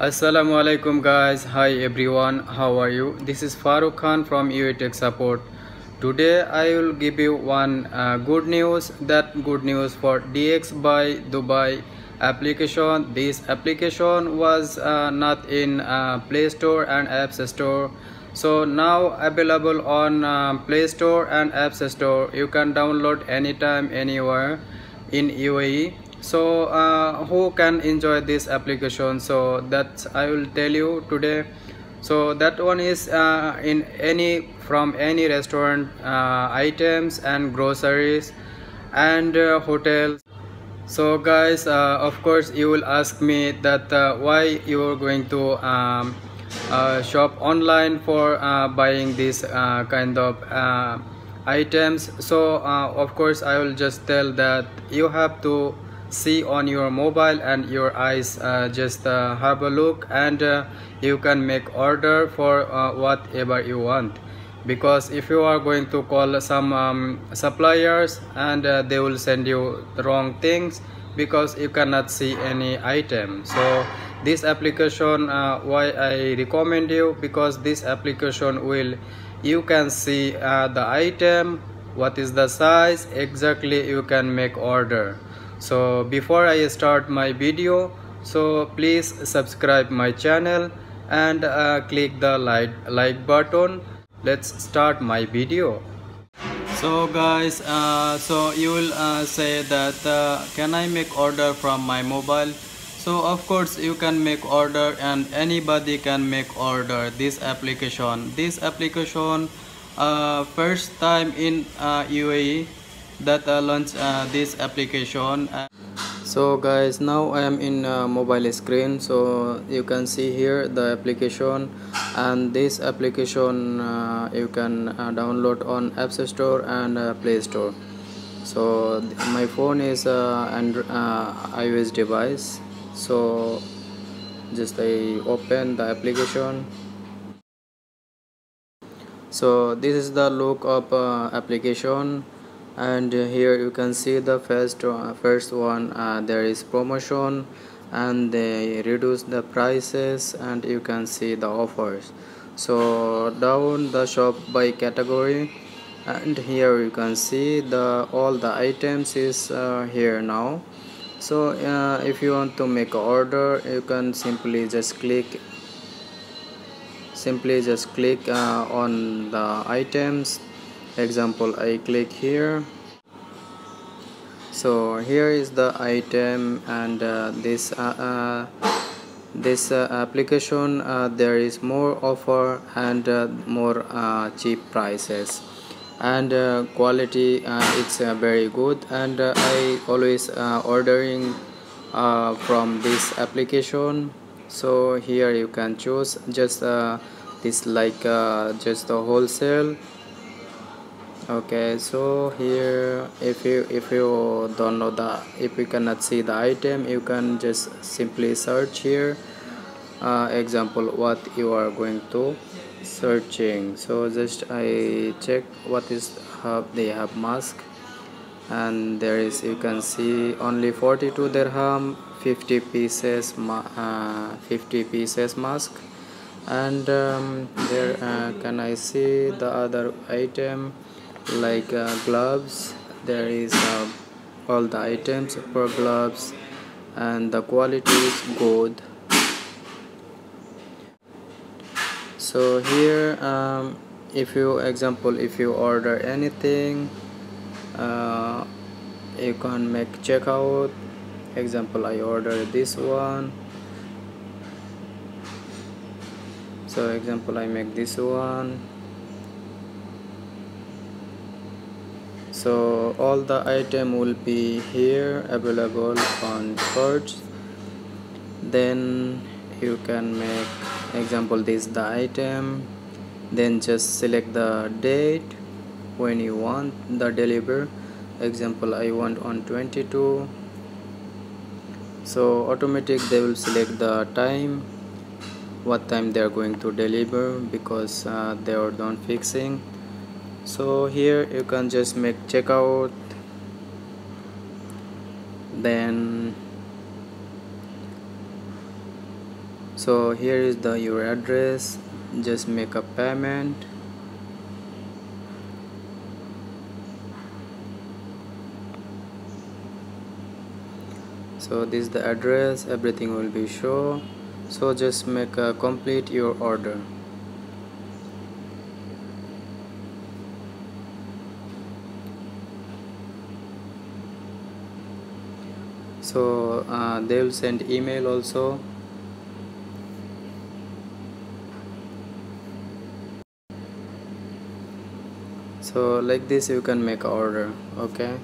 Assalamu alaikum guys. Hi everyone. How are you? This is Faruk Khan from UAE Tech Support. Today I will give you one uh, good news. That good news for DXBUY Dubai application. This application was uh, not in uh, Play Store and App Store. So now available on uh, Play Store and App Store. You can download anytime anywhere in UAE so uh, who can enjoy this application? So that i will tell you today. So that one is uh, in any from any restaurant uh, items and groceries and uh, hotels. So guys uh, of course you will ask me that uh, why you are going to um, shop online for buying this kind of items. So of course i will just tell that you have to see on your mobile and your eyes uh, just uh, have a look and uh, you can make order for uh, whatever you want. Because if you are going to call some um, suppliers and uh, they will send you the wrong things because you cannot see any item. So this application uh, why i recommend you because this application will you can see the item what is the size exactly you can make order so before I start my video so please subscribe my channel and uh, click the like like button. Let's start my video. So guys uh, so you will uh, say that uh, can I make order from my mobile? So of course you can make order and anybody can make order this application. This application uh, first time in UAE uh, that uh, launch uh, this application. So guys now i am in uh, mobile screen. So you can see here the application. And this application uh, you can uh, download on app store and uh, play store. So my phone is an ios device. So just i open the application. So this is the look of application and here you can see the first uh, first one uh, there is promotion and they reduce the prices and you can see the offers. So down the shop by category and here you can see the all the items is uh, here now. So uh, if you want to make order you can simply just click simply just click uh, on the items example I click here. So here is the item and uh, this uh, uh, this uh, application uh, there is more offer and uh, more cheap prices. And quality it's very good. And I always ordering from this application. So here you can choose just this like just the wholesale okay so here if you if you don't know the if you cannot see the item you can just simply search here. Uh, example what you are going to searching. So just i check what is have they have mask. And there is you can see only 42 dirham 50 pieces uh, 50 pieces mask. And um, there uh, can i see the other item like uh, gloves there is uh, all the items for gloves and the quality is good. So here um, if you example if you order anything uh, you can make checkout. Example I order this one. So example I make this one so all the item will be here available on search then you can make example this the item. Then just select the date when you want the deliver. Example I want on 22 so automatic they will select the time what time they are going to deliver because uh, they are done fixing so here you can just make checkout. Then so here is the your address. Just make a payment. So this is the address. Everything will be show. So just make a complete your order so uh, they will send email also. So like this you can make order okay?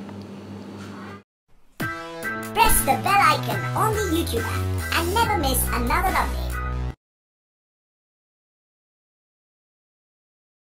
Press the bell icon on the youtube app and never miss another update